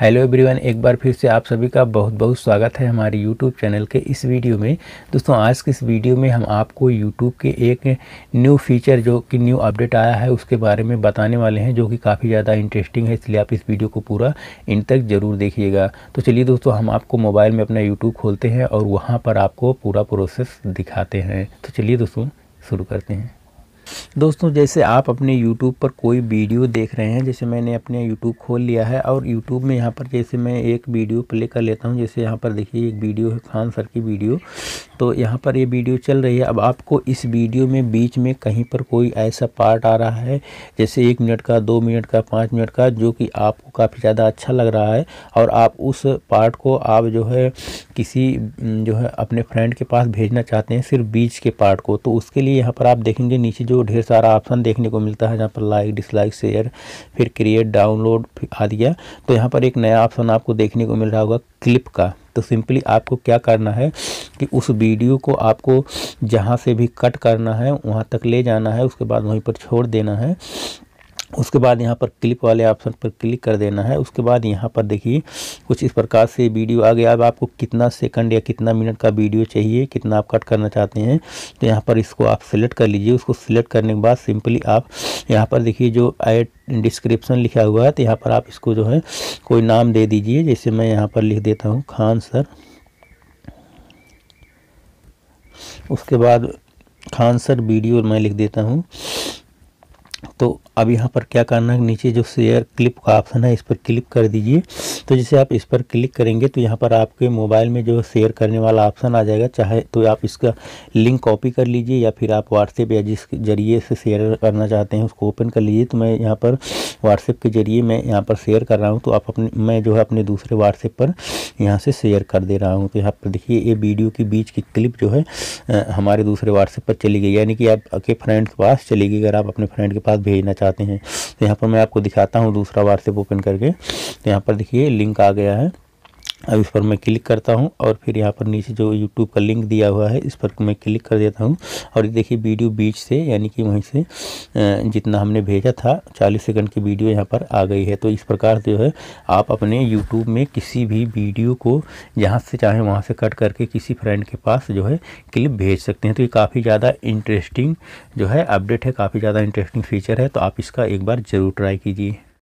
Hello everyone, एक बार फिर से आप सभी का बहुत बहुत स्वागत है हमारे यूट्यूब चैनल के इस वीडियो में। दोस्तों, आज के इस वीडियो में हम आपको यूट्यूब के एक न्यू फीचर जो कि न्यू अपडेट आया है, उसके बारे में बताने वाले हैं, जो कि काफ़ी ज़्यादा इंटरेस्टिंग है, इसलिए आप इस वीडियो को पूरा इन तक ज़रूर देखिएगा। तो चलिए दोस्तों, हम आपको मोबाइल में अपना यूट्यूब खोलते हैं और वहाँ पर आपको पूरा प्रोसेस दिखाते हैं। तो चलिए दोस्तों, शुरू करते हैं। दोस्तों, जैसे आप अपने यूट्यूब पर कोई वीडियो देख रहे हैं, जैसे मैंने अपने यूट्यूब खोल लिया है और यूट्यूब में यहाँ पर जैसे मैं एक वीडियो प्ले कर लेता हूँ, जैसे यहाँ पर देखिए एक वीडियो है खान सर की वीडियो। तो यहाँ पर ये वीडियो चल रही है। अब आपको इस वीडियो में बीच में कहीं पर कोई ऐसा पार्ट आ रहा है, जैसे एक मिनट का, दो मिनट का, पाँच मिनट का, जो कि आपको काफ़ी ज़्यादा अच्छा लग रहा है और आप उस पार्ट को आप जो है किसी जो है अपने फ्रेंड के पास भेजना चाहते हैं सिर्फ़ बीच के पार्ट को तो उसके लिए यहाँ पर आप देखेंगे नीचे जो ढेर सारा ऑप्शन देखने को मिलता है, जहाँ पर लाइक डिसलाइक शेयर फिर क्रिएट डाउनलोड आ दिया तो यहाँ पर एक नया ऑप्शन आपको देखने को मिल रहा होगा क्लिप का। तो सिंपली आपको क्या करना है कि उस वीडियो को आपको जहाँ से भी कट करना है, वहाँ तक ले जाना है, उसके बाद वहीं पर छोड़ देना है। उसके बाद यहाँ पर क्लिप वाले ऑप्शन पर क्लिक कर देना है। उसके बाद यहाँ पर देखिए, कुछ इस प्रकार से वीडियो आ गया। अब आपको कितना सेकंड या कितना मिनट का वीडियो चाहिए, कितना आप कट करना चाहते हैं तो यहाँ पर इसको आप सिलेक्ट कर लीजिए। उसको सिलेक्ट करने के बाद सिंपली आप यहाँ पर देखिए, जो एड डिस्क्रिप्शन लिखा हुआ है तो यहाँ पर आप इसको जो है, कोई नाम दे दीजिए। जैसे मैं यहाँ पर लिख देता हूँ, खान सर। उसके बाद खान सर वीडियो मैं लिख देता हूँ। तो अब यहाँ पर क्या करना है? नीचे जो शेयर क्लिप का ऑप्शन है, इस पर क्लिक कर दीजिए। तो जैसे आप इस पर क्लिक करेंगे तो यहाँ पर आपके मोबाइल में जो शेयर करने वाला ऑप्शन आ जाएगा। चाहे तो आप इसका लिंक कॉपी कर लीजिए या फिर आप व्हाट्सएप या जिस ज़रिए से शेयर करना चाहते हैं, उसको ओपन कर लीजिए। तो मैं यहाँ पर व्हाट्सएप के ज़रिए मैं यहाँ पर शेयर कर रहा हूँ। तो आप अपने, मैं जो है अपने दूसरे व्हाट्सएप पर यहाँ से शेयर कर दे रहा हूँ। तो यहाँ पर देखिए, ये वीडियो की बीच की क्लिप जो है हमारे दूसरे व्हाट्सएप पर चली गई। यानी कि आपके फ्रेंड के पास चली गई। अगर आप अपने फ्रेंड के पास भेजना चाहते हैं। तो यहाँ पर मैं आपको दिखाता हूँ दूसरा व्हाट्सएप ओपन करके। तो यहाँ पर देखिए, लिंक आ गया है। अब इस पर मैं क्लिक करता हूँ और फिर यहाँ पर नीचे जो यूट्यूब का लिंक दिया हुआ है, इस पर मैं क्लिक कर देता हूँ। और ये देखिए वीडियो बीच से, यानी कि वहीं से जितना हमने भेजा था 40 सेकंड की वीडियो यहाँ पर आ गई है। तो इस प्रकार जो है, आप अपने यूट्यूब में किसी भी वीडियो को जहाँ से चाहें, वहाँ से कट करके किसी फ्रेंड के पास जो है क्लिप भेज सकते हैं। तो ये काफ़ी ज़्यादा इंटरेस्टिंग जो है अपडेट है, काफ़ी ज़्यादा इंटरेस्टिंग फीचर है। तो आप इसका एक बार ज़रूर ट्राई कीजिए।